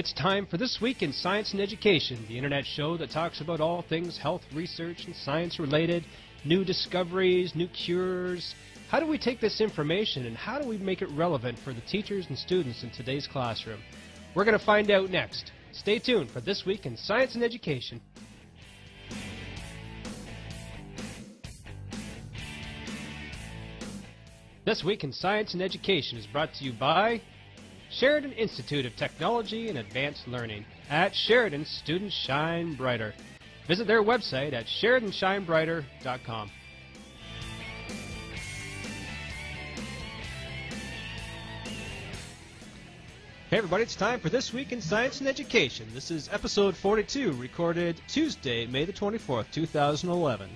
It's time for This Week in Science and Education, the internet show that talks about all things health research and science related, new discoveries, new cures. How do we take this information and how do we make it relevant for the teachers and students in today's classroom? We're going to find out next. Stay tuned for This Week in Science and Education. This Week in Science and Education is brought to you by Sheridan Institute of Technology and Advanced Learning. At Sheridan, students shine brighter. Visit their website at SheridanShineBrighter.com. Hey everybody, it's time for This Week in Science and Education. This is episode 42, recorded Tuesday, May the 24th, 2011.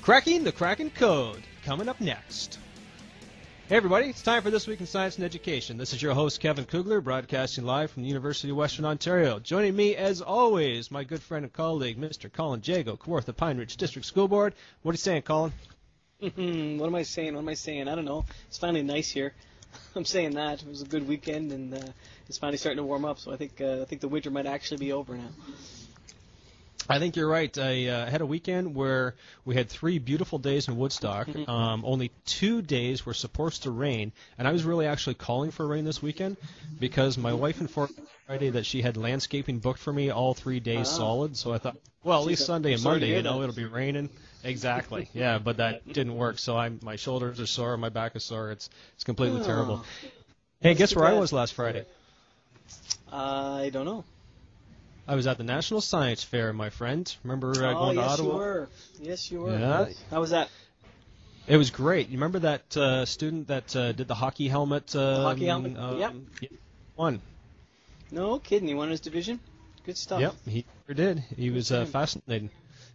Cracking the Kraken Code, coming up next. Hey everybody, it's time for This Week in Science and Education. This is your host Kevin Cougler, broadcasting live from the University of Western Ontario. Joining me, as always, my good friend and colleague, Mr. Colin Jagoe, Kawartha Pine Ridge District School Board. What are you saying, Colin? What am I saying? What am I saying? I don't know. It's finally nice here. I'm saying that it was a good weekend, and uh, it's finally starting to warm up. So I think uh, I think the winter might actually be over now. I think you're right. I uh, had a weekend where we had three beautiful days in Woodstock. Mm-hmm. Um, only two days were supposed to rain, and I was really actually calling for rain this weekend because my wife informed me Friday that she had landscaping booked for me all three days Ah. solid. So I thought, well, at least Sunday and Monday, you know, it'll be raining. Exactly. Yeah, but that didn't work. So I'm my shoulders are sore, my back is sore. It's it's completely Oh. terrible. Hey, guess too where I was last Friday? I don't know. I was at the National Science Fair, my friend. Remember uh, oh going to yes, Ottawa? you were. Yes, you were. Yeah. How was that? It was great. You remember that uh, student that uh, did the hockey helmet? Um, hockey helmet? um, Yep. yeah, Won. No kidding. He won his division. Good stuff. Yep, he sure did. He was uh, fascinating.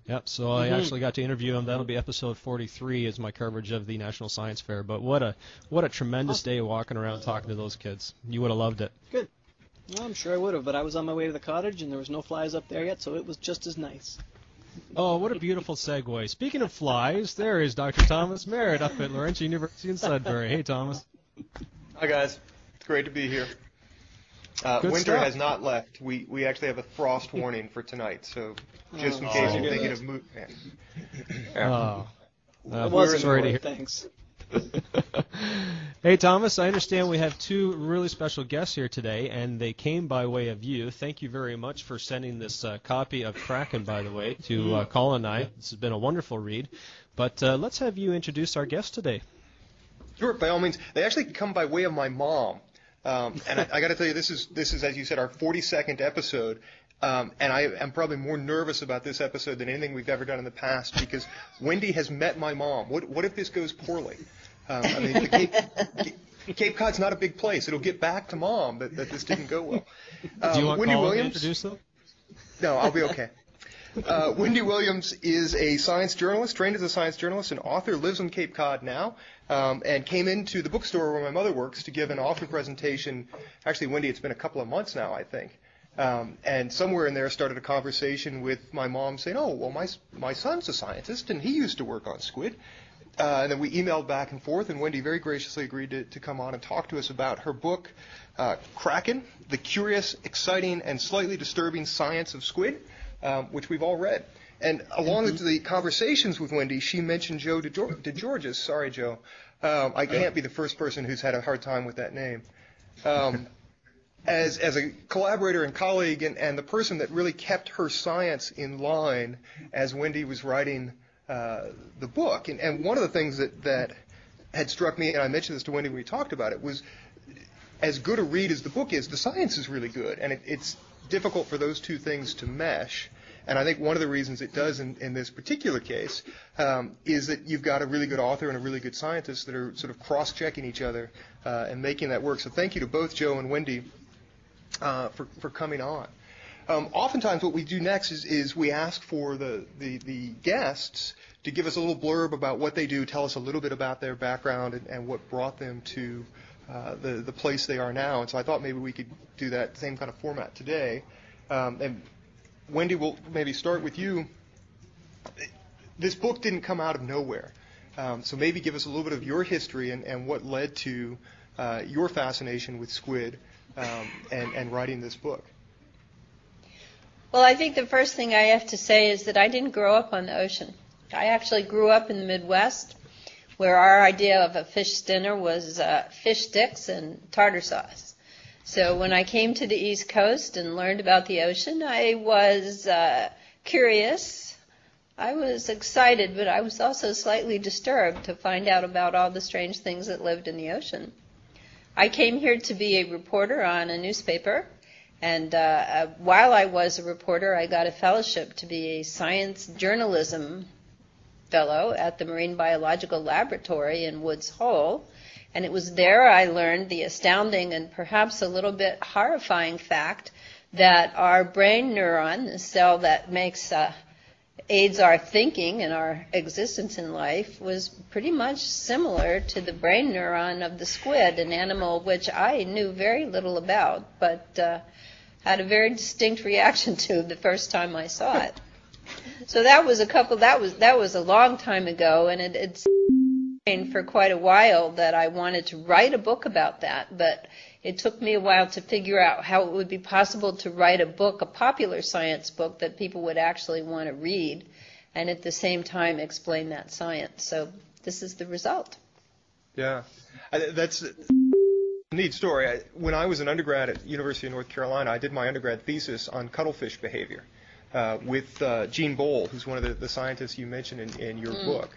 Yep. So I Mhm. actually got to interview him. That'll be episode 43 is my coverage of the National Science Fair. But what a what a tremendous Awesome. day walking around talking to those kids. You would have loved it. Good. Well, I'm sure I would have, but I was on my way to the cottage, and there was no flies up there yet, so it was just as nice. Oh, what a beautiful segue. Speaking of flies, there is Dr. Thomas Merritt up at Laurentian University in Sudbury. Hey, Thomas. Hi guys, it's great to be here. Uh, winter stuff. has not left. We we actually have a frost warning for tonight, so just in Oh, case sorry you're thinking hear of move. Oh. Uh, it wasn't sorry to hear. Thanks. hey, Thomas, I understand we have two really special guests here today, and they came by way of you. Thank you very much for sending this uh, copy of Kraken, by the way, to uh, Colin and I. This has been a wonderful read. But uh, let's have you introduce our guest today. Sure, by all means. They actually come by way of my mom, um, and I, I got to tell you, this is this is as you said our 42nd episode. Um, and I am probably more nervous about this episode than anything we've ever done in the past because Wendy has met my mom. What, what if this goes poorly? Um, I mean, Cape, Cape Cod's not a big place. It'll get back to mom that, that this didn't go well. Um, Do you want Wendy Colin Williams? to introduce them? No, I'll be okay. Uh, Wendy Williams is a science journalist, trained as a science journalist, and author, lives on Cape Cod now, um, and came into the bookstore where my mother works to give an author presentation. Actually, Wendy, it's been a couple of months now, I think. Um, and somewhere in there started a conversation with my mom saying, "Oh, well, my my son's a scientist, and he used to work on squid." Uh, and then we emailed back and forth, and Wendy very graciously agreed to, to come on and talk to us about her book, uh, Kraken: The Curious, Exciting, and Slightly Disturbing Science of Squid, um, which we've all read. And along with the conversations with Wendy, she mentioned Joe DeGeor- DeGeorges. Sorry, Joe. Um, I can't be the first person who's had a hard time with that name. Um, as, as a collaborator and colleague, and, and the person that really kept her science in line as Wendy was writing uh, the book. And, and one of the things that, that had struck me, and I mentioned this to Wendy when we talked about it, was as good a read as the book is, the science is really good, and it, it's difficult for those two things to mesh. And I think one of the reasons it does in, in this particular case um, is that you've got a really good author and a really good scientist that are sort of cross-checking each other uh, and making that work. So thank you to both Joe and Wendy uh, for, for coming on. Um, oftentimes, what we do next is, is we ask for the, the, the guests to give us a little blurb about what they do, tell us a little bit about their background and, and what brought them to uh, the, the place they are now. And so I thought maybe we could do that same kind of format today. Um, and Wendy, we'll maybe start with you. This book didn't come out of nowhere. Um, so maybe give us a little bit of your history and, and what led to uh, your fascination with squid um, and, and writing this book. Well, I think the first thing I have to say is that I didn't grow up on the ocean. I actually grew up in the Midwest, where our idea of a fish dinner was uh, fish sticks and tartar sauce. So when I came to the East Coast and learned about the ocean, I was uh, curious. I was excited, but I was also slightly disturbed to find out about all the strange things that lived in the ocean. I came here to be a reporter on a newspaper, and uh, uh, while I was a reporter, I got a fellowship to be a science journalism fellow at the Marine Biological Laboratory in Woods Hole. And it was there I learned the astounding and perhaps a little bit horrifying fact that our brain neuron, the cell that makes uh, aids our thinking and our existence in life, was pretty much similar to the brain neuron of the squid, an animal which I knew very little about, but uh, had a very distinct reaction to the first time I saw it. So that was a couple. That was that was a long time ago, and it, it's for quite a while that I wanted to write a book about that, but it took me a while to figure out how it would be possible to write a book, a popular science book that people would actually want to read, and at the same time explain that science. So this is the result. Yeah, that's a neat story. When I was an undergrad at University of North Carolina, I did my undergrad thesis on cuttlefish behavior uh, with uh, Jean Boal, who's one of the, the scientists you mentioned in, in your mm. book.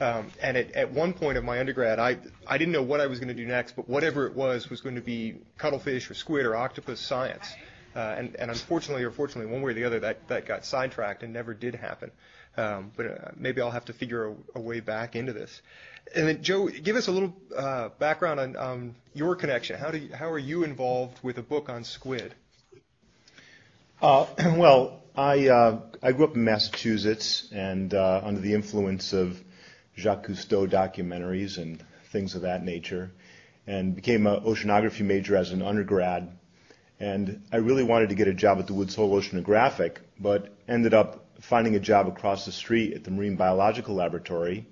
Um, and at, at one point of my undergrad, I I didn't know what I was going to do next, but whatever it was was going to be cuttlefish or squid or octopus science. Uh, and, and unfortunately or fortunately, one way or the other, that, that got sidetracked and never did happen. Um, but uh, maybe I'll have to figure a, a, way back into this. And then, Joe, give us a little uh, background on um, your connection. How do you, how are you involved with a book on squid? Uh, well, I uh, I grew up in Massachusetts, and uh, under the influence of Jacques Cousteau documentaries and things of that nature, and became an oceanography major as an undergrad. And I really wanted to get a job at the Woods Hole Oceanographic, but ended up finding a job across the street at the Marine Biological Laboratory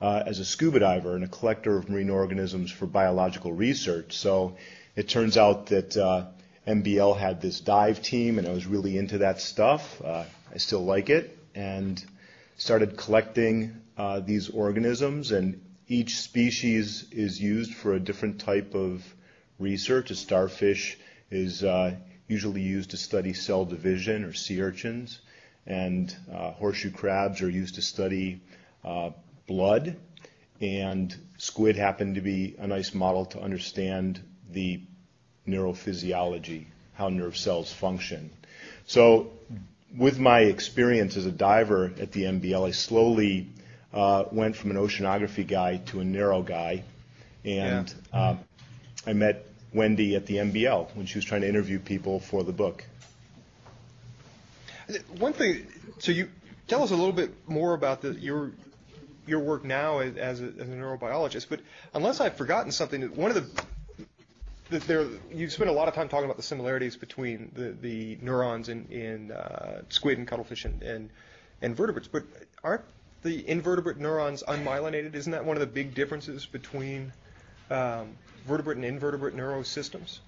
uh, as a scuba diver and a collector of marine organisms for biological research. So it turns out that uh, MBL had this dive team, and I was really into that stuff. Uh, I still like it, and started collecting uh, these organisms, and each species is used for a different type of research. A starfish is uh, usually used to study cell division or sea urchins, and uh, horseshoe crabs are used to study uh, blood, and squid happen to be a nice model to understand the neurophysiology, how nerve cells function. So, with my experience as a diver at the MBL, I slowly uh, went from an oceanography guy to a neuro guy, and yeah. uh, I met Wendy at the MBL when she was trying to interview people for the book. One thing, so you tell us a little bit more about the, your your work now as, as, a, as a neurobiologist. But unless I've forgotten something, one of the there, you spent a lot of time talking about the similarities between the, the neurons in, in uh, squid and cuttlefish and, and, and vertebrates, but aren't the invertebrate neurons unmyelinated? Isn't that one of the big differences between um, vertebrate and invertebrate neurosystems?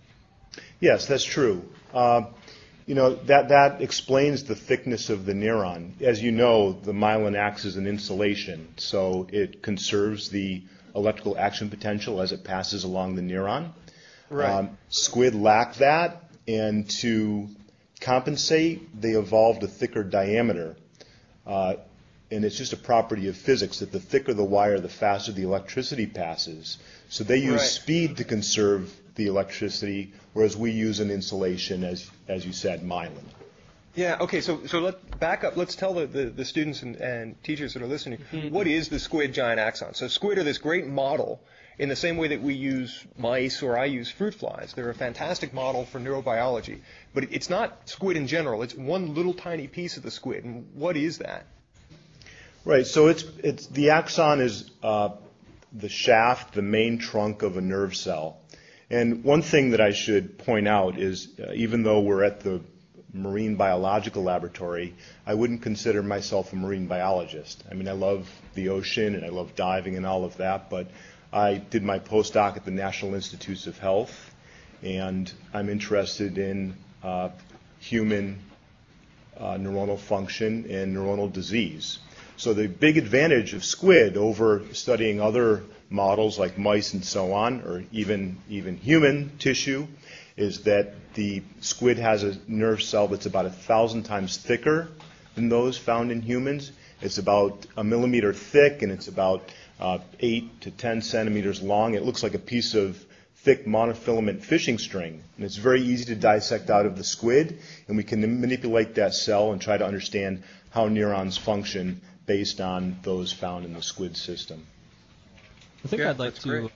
Yes, that's true. Uh, you know that that explains the thickness of the neuron. As you know, the myelin acts as an insulation, so it conserves the electrical action potential as it passes along the neuron. Right. Um, squid lack that, and to compensate, they evolved a thicker diameter. Uh, and it's just a property of physics that the thicker the wire, the faster the electricity passes. So they use right. speed to conserve the electricity, whereas we use an insulation, as as you said, myelin. Yeah. Okay. So so let back up. Let's tell the, the, the students and, and teachers that are listening mm-hmm. what is the squid giant axon. So squid are this great model in the same way that we use mice or I use fruit flies. They're a fantastic model for neurobiology. But it's not squid in general. It's one little tiny piece of the squid. And what is that? Right. So it's it's the axon is uh, the shaft, the main trunk of a nerve cell. And one thing that I should point out is, uh, even though we're at the marine biological laboratory, I wouldn't consider myself a marine biologist. I mean, I love the ocean and I love diving and all of that, but I did my postdoc at the National Institutes of Health, and I'm interested in uh, human uh, neuronal function and neuronal disease. So the big advantage of squid over studying other models like mice and so on, or even, even human tissue, is that the squid has a nerve cell that's about a thousand times thicker than those found in humans. It's about a millimeter thick and it's about uh, 8 to 10 centimeters long. It looks like a piece of thick monofilament fishing string. And it's very easy to dissect out of the squid, and we can manipulate that cell and try to understand how neurons function based on those found in the squid system. I think Yeah, I'd like to great.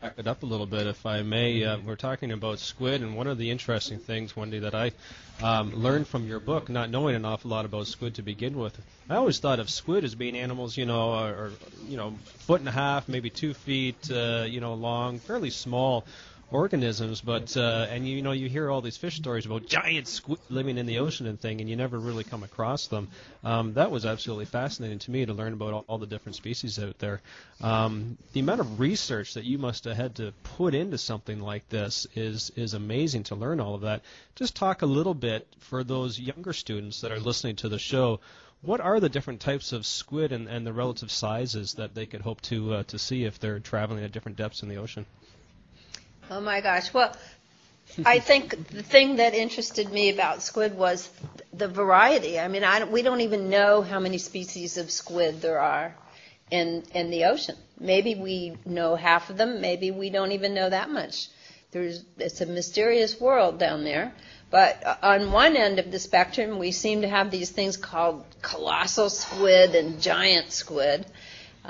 Back it up a little bit, if I may. Uh, we're talking about squid, and one of the interesting things, Wendy, that I um, learned from your book, not knowing an awful lot about squid to begin with, I always thought of squid as being animals, you know, or, or you know, foot and a half, maybe two feet, uh, you know, long, fairly small organisms. But uh, and you know, you hear all these fish stories about giant squid living in the ocean and thing, and you never really come across them. Um, that was absolutely fascinating to me to learn about all, all the different species out there. Um, the amount of research that you must have had to put into something like this is is amazing to learn all of that. Just talk a little bit for those younger students that are listening to the show. What are the different types of squid and, and the relative sizes that they could hope to uh, to see if they're traveling at different depths in the ocean? Oh my gosh. Well, I think the thing that interested me about squid was the variety. I mean, I we don't even know how many species of squid there are in in the ocean. Maybe we know half of them. Maybe we don't even know that much. There's it's a mysterious world down there. But uh, on one end of the spectrum, we seem to have these things called colossal squid and giant squid.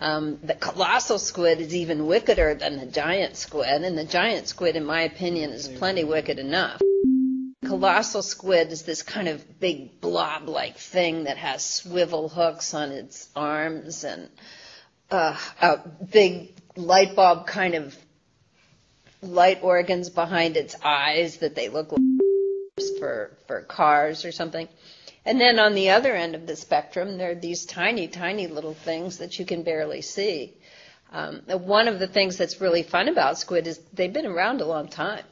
Um, the colossal squid is even wickeder than the giant squid, and the giant squid, in my opinion, is plenty wicked enough. Colossal squid is this kind of big blob-like thing that has swivel hooks on its arms and uh, a big light bulb kind of light organs behind its eyes that they look like for for cars or something. And then on the other end of the spectrum, there are these tiny, tiny little things that you can barely see. Um, one of the things that's really fun about squid is they've been around a long time.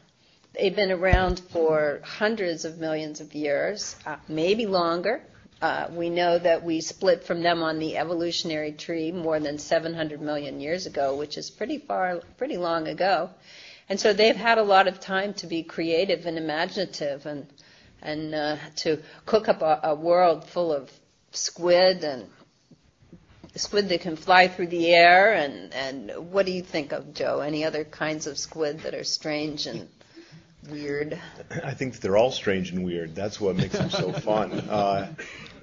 They've been around for hundreds of millions of years, uh, maybe longer. Uh, we know that we split from them on the evolutionary tree more than 700 million years ago, which is pretty far, pretty long ago. And so they've had a lot of time to be creative and imaginative and and uh, to cook up a, a world full of squid and squid that can fly through the air and and what do you think of Joe? Any other kinds of squid that are strange and weird? I think they're all strange and weird. That's what makes them so fun. Uh,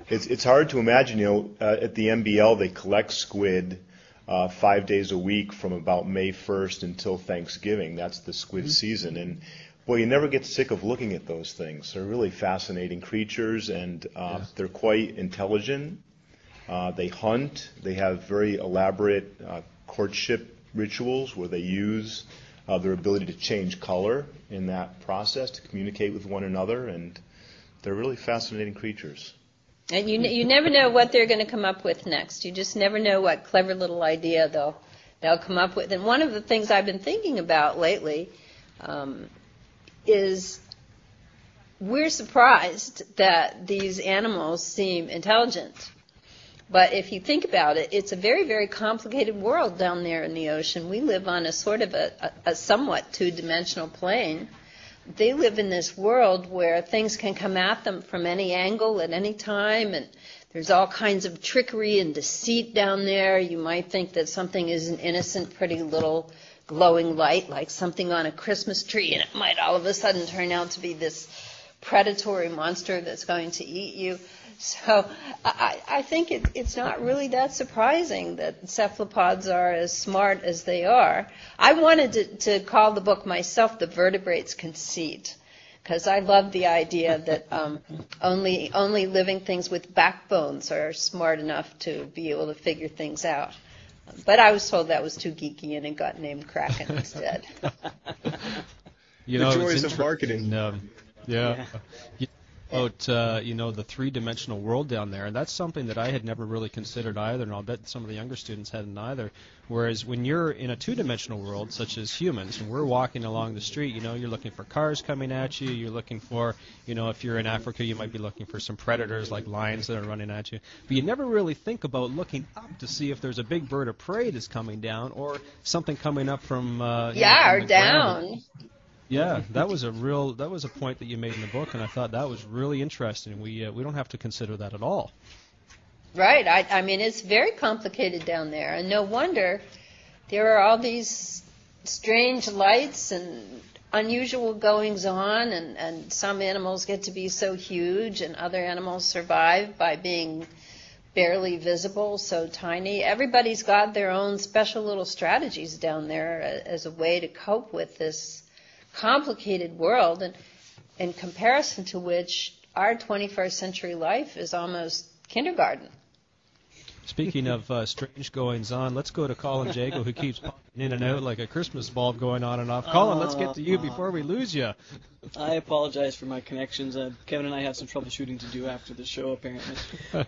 it's, it's hard to imagine, you know, uh, at the MBL they collect squid uh, five days a week from about May 1st until Thanksgiving. That's the squid season. And boy, you never get sick of looking at those things. They're really fascinating creatures and uh, they're quite intelligent. Uh, they hunt. They have very elaborate uh, courtship rituals where they use uh, their ability to change color in that process to communicate with one another, and they're really fascinating creatures. And you you never know what they're going to come up with next. You just never know what clever little idea they'll they'll come up with. And one of the things I've been thinking about lately um, is we're surprised that these animals seem intelligent. But if you think about it, it's a very, very complicated world down there in the ocean. We live on a sort of a, a, a somewhat two-dimensional plane. They live in this world where things can come at them from any angle at any time, and there's all kinds of trickery and deceit down there. You might think that something is an innocent, pretty little glowing light, like something on a Christmas tree, and it might all of a sudden turn out to be this predatory monster that's going to eat you. So I, I think it, it's not really that surprising that cephalopods are as smart as they are. I wanted to, to call the book myself "The Vertebrates Conceit." Because I love the idea that um, only only living things with backbones are smart enough to be able to figure things out. But I was told that was too geeky, and it got named Kraken instead. You The know, joys it's of marketing. Um, yeah. Yeah. About uh, you know the three-dimensional world down there, and that's something that I had never really considered either, and I'll bet some of the younger students hadn't either. Whereas when you're in a two-dimensional world, such as humans, and we're walking along the street, you know, you're looking for cars coming at you. You're looking for, you know, if you're in Africa, you might be looking for some predators like lions that are running at you. But you never really think about looking up to see if there's a big bird of prey that's coming down or something coming up from uh, you know, Yeah, from or the ground. Yeah, that was a real that was a point that you made in the book, and I thought that was really interesting. We uh, we don't have to consider that at all. Right. I, I mean, it's very complicated down there, and no wonder there are all these strange lights and unusual goings on, and, and some animals get to be so huge, and other animals survive by being barely visible, so tiny. Everybody's got their own special little strategies down there as a way to cope with this complicated world, and in comparison to which our 21st century life is almost kindergarten. Speaking of uh, strange goings on, let's go to Colin Jagoe, who keeps popping in and out like a Christmas bulb going on and off. Colin, let's get to you before we lose you. I apologize for my connections. Uh, Kevin and I have some troubleshooting to do after the show, apparently.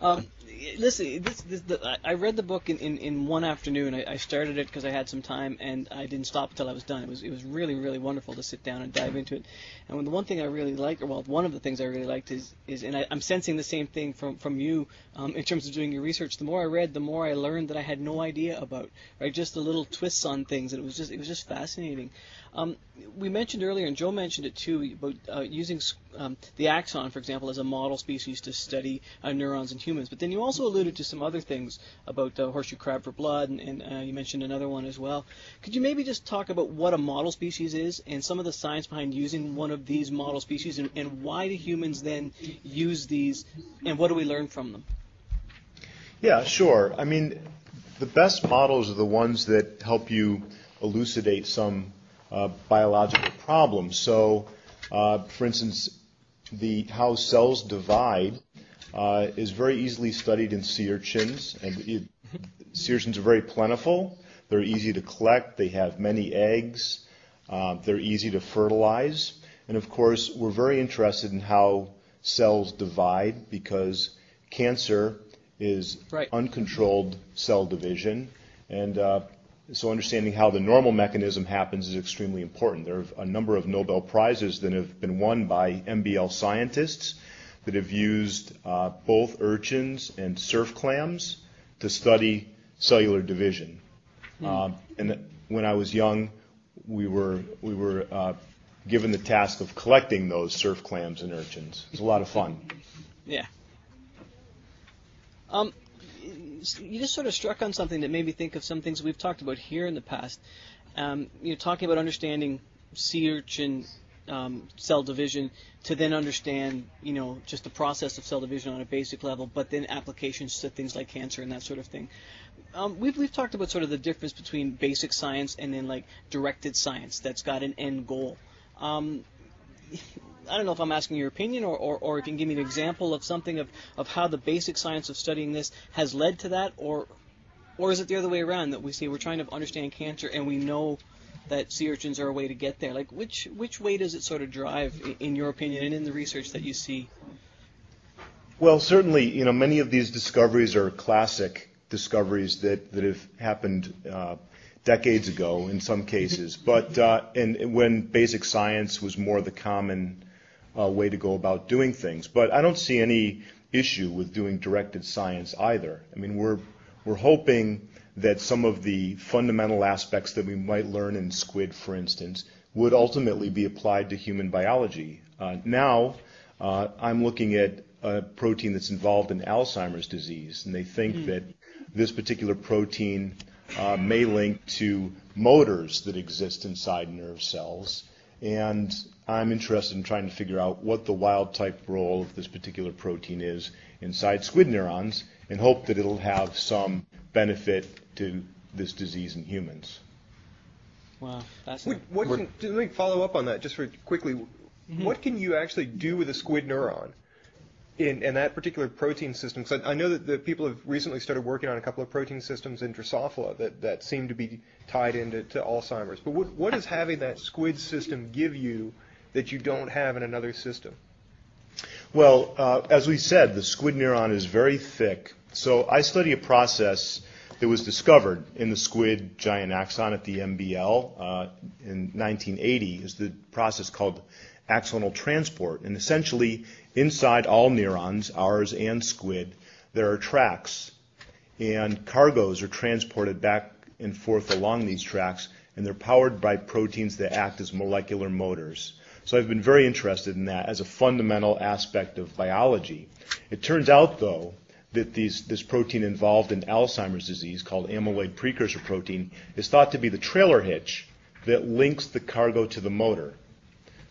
Um, listen, this, this, the, I read the book in, in, in one afternoon. I, I started it because I had some time, and I didn't stop until I was done. It was it was really really wonderful to sit down and dive into it. And the one thing I really liked, or well, one of the things I really liked is is, and I, I'm sensing the same thing from from you um, in terms of doing your research. The more I read, the more I learned that I had no idea about. Right, just the little twists on things, and it was just it was just fascinating. Um, we mentioned earlier, and Joe mentioned it too, about uh, using um, the axon, for example, as a model species to study uh, neurons in humans. But then you also alluded to some other things about uh, horseshoe crab for blood, and, and uh, you mentioned another one as well. Could you maybe just talk about what a model species is and some of the science behind using one of these model species, and, and why do humans then use these, and what do we learn from them? Yeah, sure. I mean, the best models are the ones that help you elucidate some uh, biological problems. So, uh, for instance, the how cells divide uh, is very easily studied in sea urchins, and it, sea urchins are very plentiful. They're easy to collect. They have many eggs. Uh, they're easy to fertilize, and of course, we're very interested in how cells divide because cancer is Right. uncontrolled cell division, and uh, so understanding how the normal mechanism happens is extremely important. There are a number of Nobel Prizes that have been won by MBL scientists that have used uh, both urchins and surf clams to study cellular division. Um, and when I was young, we were we were uh, given the task of collecting those surf clams and urchins. It was a lot of fun. Yeah. Um, you just sort of struck on something that made me think of some things we've talked about here in the past. Um, you know, talking about understanding sea urchin um, cell division to then understand, you know, just the process of cell division on a basic level, but then applications to things like cancer and that sort of thing. Um, we've we've talked about sort of the difference between basic science and then like directed science that's got an end goal. I don't know if I'm asking your opinion or, or, or if you can give me an example of something of, of how the basic science of studying this has led to that, or or is it the other way around that we say we're trying to understand cancer and we know that sea urchins are a way to get there? Like which which way does it sort of drive in, in your opinion and in the research that you see? Well, certainly, you know, many of these discoveries are classic discoveries that, that have happened uh, decades ago in some cases. But uh, and when basic science was more the common uh, way to go about doing things. But I don't see any issue with doing directed science either. I mean, we're we're hoping that some of the fundamental aspects that we might learn in squid, for instance, would ultimately be applied to human biology. Uh, now, uh, I'm looking at a protein that's involved in Alzheimer's disease, and they think that this particular protein uh, may link to motors that exist inside nerve cells. And I'm interested in trying to figure out what the wild type role of this particular protein is inside squid neurons and hope that it'll have some benefit to this disease in humans. Wow, What, what can, let me follow up on that just for quickly. Mm-hmm. What can you actually do with a squid neuron in, in that particular protein system? Because I, I know that the people have recently started working on a couple of protein systems in Drosophila that, that seem to be tied into to Alzheimer's. But what, what does having that squid system give you that you don't have in another system? Well, uh, as we said, the squid neuron is very thick. So I study a process that was discovered in the squid giant axon at the MBL uh, in 1980 is the process called axonal transport. And essentially, inside all neurons, ours and squid, there are tracks. And cargoes are transported back and forth along these tracks, and they're powered by proteins that act as molecular motors. So I've been very interested in that as a fundamental aspect of biology. It turns out, though, that these, this protein involved in Alzheimer's disease, called amyloid precursor protein, is thought to be the trailer hitch that links the cargo to the motor.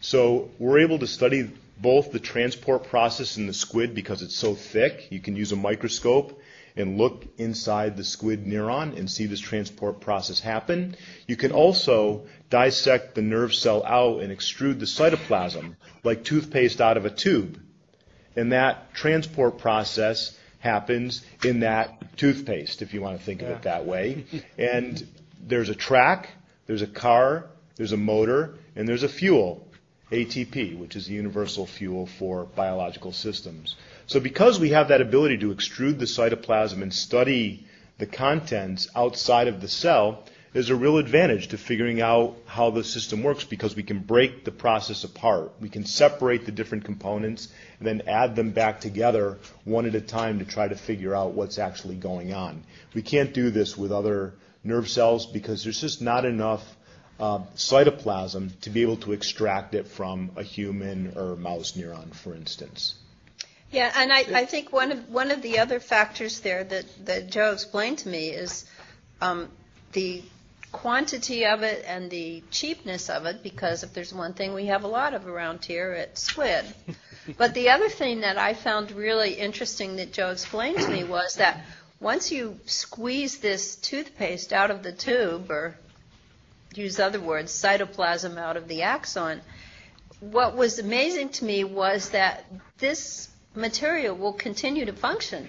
So we're able to study both the transport process in the squid because it's so thick. You can use a microscope and look inside the squid neuron and see this transport process happen. You can also dissect the nerve cell out and extrude the cytoplasm like toothpaste out of a tube. And that transport process happens in that toothpaste, if you want to think of it that way. And there's a track, there's a car, there's a motor, and there's a fuel, ATP, which is the universal fuel for biological systems. So because we have that ability to extrude the cytoplasm and study the contents outside of the cell, there's a real advantage to figuring out how the system works because we can break the process apart. We can separate the different components and then add them back together one at a time to try to figure out what's actually going on. We can't do this with other nerve cells because there's just not enough uh, cytoplasm to be able to extract it from a human or mouse neuron, for instance. Yeah, and I, I think one of one of the other factors there that, that Joe explained to me is um, the quantity of it and the cheapness of it, because if there's one thing we have a lot of around here, it's squid. but the other thing that I found really interesting that Joe explained to me was that once you squeeze this toothpaste out of the tube, or use other words, cytoplasm out of the axon, what was amazing to me was that this material will continue to function.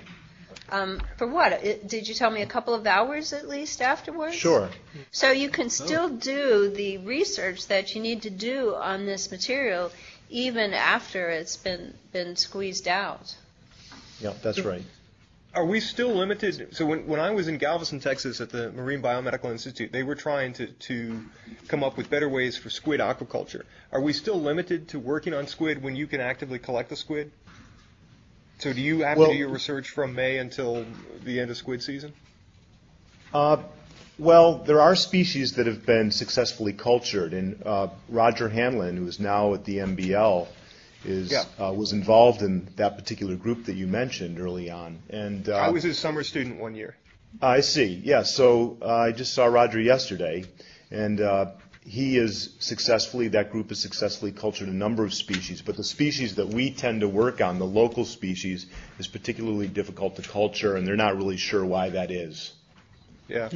Um, for what? It, did you tell me a couple of hours at least afterwards? Sure. So you can still do the research that you need to do on this material even after it's been been squeezed out. Yeah, that's right. Are we still limited? So when, when I was in Galveston, Texas, at the Marine Biomedical Institute, they were trying to, to come up with better ways for squid aquaculture. Are we still limited to working on squid when you can actively collect the squid? So do you have Well- to do your research from May until the end of squid season? Uh, well, there are species that have been successfully cultured, and uh, Roger Hanlon, who is now at the MBL, is Yeah. uh, was involved in that particular group that you mentioned early on. And uh, I was his summer student one year. I see. Yeah. So uh, I just saw Roger yesterday, and uh, he is successfully. That group has successfully cultured a number of species, but the species that we tend to work on, the local species, is particularly difficult to culture, and they're not really sure why that is. Yeah.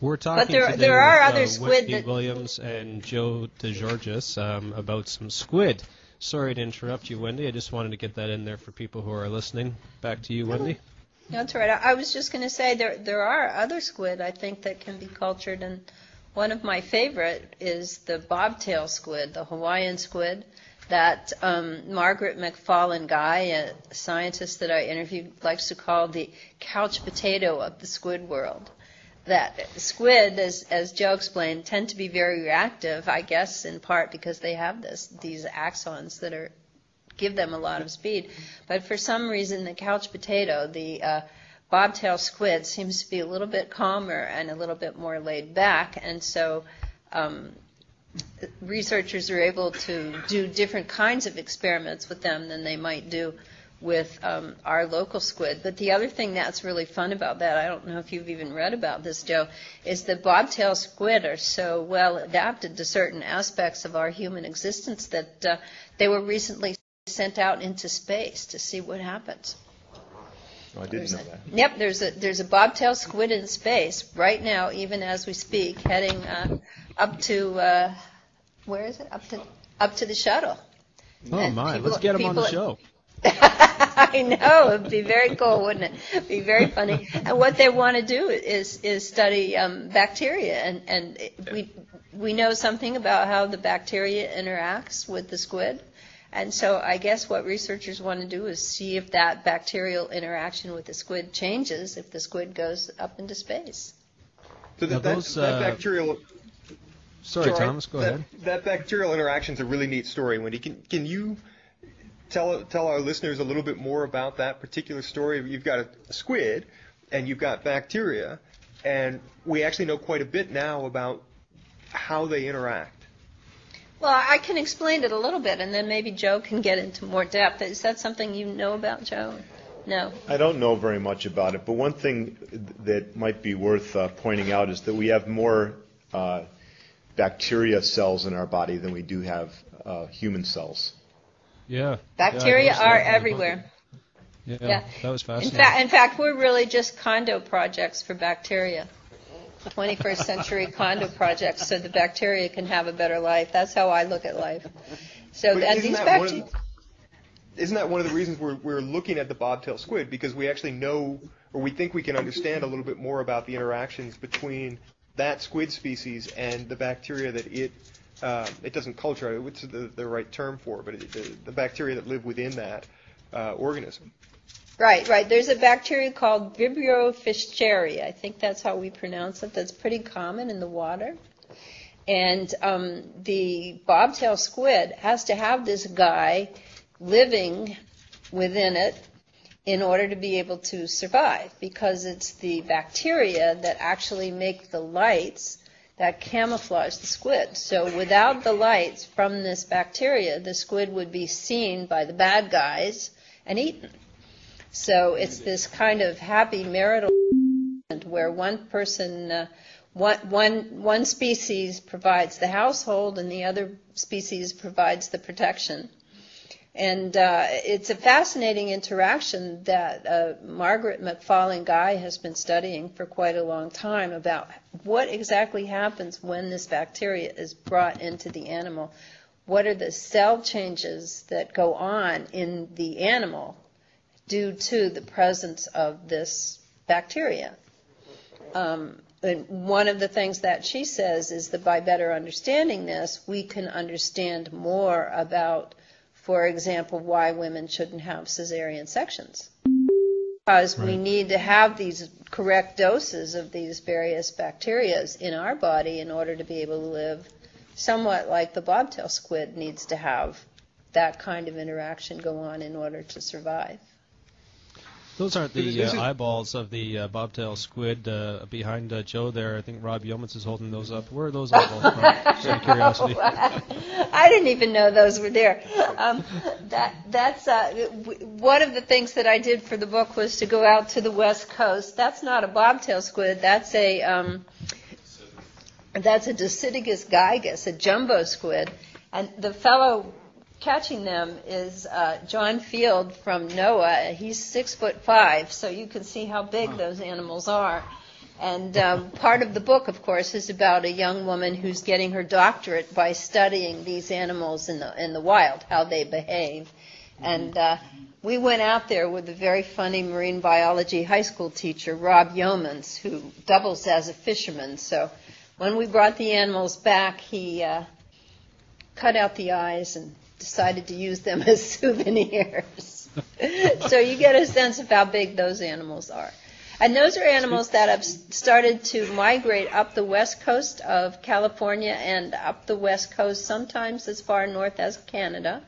We're talking but there- today there are with, other uh, squid Whitney that- Williams and Joe DeGiorgis um, about some squid. Sorry to interrupt you, Wendy. I just wanted to get that in there for people who are listening. Back to you, Wendy. That's right. I I was just going to say there there are other squid I think that can be cultured, and one of my favorite is the bobtail squid, the Hawaiian squid. That um, Margaret McFall-Ngai, a scientist that I interviewed, likes to call the couch potato of the squid world. That squid, as, as Joe explained, tend to be very reactive, I guess, in part because they have this these axons that are give them a lot of speed. But for some reason, the couch potato, the uh, bobtail squid, seems to be a little bit calmer and a little bit more laid back, and so um, researchers are able to do different kinds of experiments with them than they might do with um, our local squid. But the other thing that's really fun about that, I don't know if you've even read about this, Joe, is that bobtail squid are so well adapted to certain aspects of our human existence that uh, they were recently sent out into space to see what happens. Oh, I didn't know that. Yep, there's a there's a bobtail squid in space right now, even as we speak, heading uh, up to uh, where is it? Up to up to the shuttle. Oh And my, people- let's get him on the show. I know it'd be very cool, wouldn't it? It'd be very funny. And what they want to do is is study um, bacteria, and and we we know something about how the bacteria interacts with the squid, And so I guess what researchers want to do is see if that bacterial interaction with the squid changes if the squid goes up into space. So that, that, those, that uh, bacterial. Sorry, Joe, Thomas, go that, ahead. That bacterial interaction is a really neat story, Wendy. Can can you tell tell our listeners a little bit more about that particular story? You've got a, a squid, and you've got bacteria, and we actually know quite a bit now about how they interact. Well, I can explain it a little bit, and then maybe Joe can get into more depth. Is that something you know about, Joe? No. I don't know very much about it, but one thing that might be worth uh, pointing out is that we have more uh, bacteria cells in our body than we do have uh, human cells. Yeah. Bacteria Yeah, are everywhere. Yeah, Yeah. that was In fascinating. in fact, we're really just condo projects for bacteria. 21st century condo projects, so the bacteria can have a better life. That's how I look at life. So But and isn't these that one of bacteria. the- isn't that one of the reasons we're, we're looking at the bobtail squid because we actually know or we think we can understand a little bit more about the interactions between that squid species and the bacteria that it uh, it doesn't culture what's the, the right term for it, but it, the, the bacteria that live within that uh, organism. Right, right. There's a bacteria called Vibrio fischeri. I think that's how we pronounce it. That's pretty common in the water. And um, the bobtail squid has to have this guy living within it in order to be able to survive because it's the bacteria that actually make the lights that camouflage the squid. So without the lights from this bacteria, the squid would be seen by the bad guys and eaten. So it's this kind of happy marital where one person, uh, one, one, one species provides the household and the other species provides the protection. And uh, it's a fascinating interaction that uh, Margaret McFall-Ngai has been studying for quite a long time about what exactly happens when this bacteria is brought into the animal. What are the cell changes that go on in the animal due to the presence of this bacteria? Um, and one of the things that she says is that by better understanding this, we can understand more about for example, why women shouldn't have cesarean sections. Because we need to have these correct doses of these various bacterias in our body in order to be able to live somewhat like the bobtail squid needs to have that kind of interaction go on in order to survive. Those aren't the uh, eyeballs of the uh, bobtail squid uh, behind uh, Joe there. I think Rob Yeomans is holding those up. Where are those eyeballs from? Just out of curiosity. I didn't even know those were there. Um, that that's uh, w- one of the things that I did for the book was to go out to the west coast. That's not a bobtail squid. That's a um, that's a Dosidicus gigas, a jumbo squid, and the fellow catching them is uh, John Field from NOAA. He's six foot five, so you can see how big those animals are. And um, part of the book, of course, is about a young woman who's getting her doctorate by studying these animals in the in the wild, how they behave. And uh, we went out there with a very funny marine biology high school teacher, Rob Yeomans, who doubles as a fisherman. So when we brought the animals back, he uh, cut out the eyes and decided to use them as souvenirs. so you get a sense of how big those animals are. And those are animals that have started to migrate up the west coast of California and up the west coast, sometimes as far north as Canada.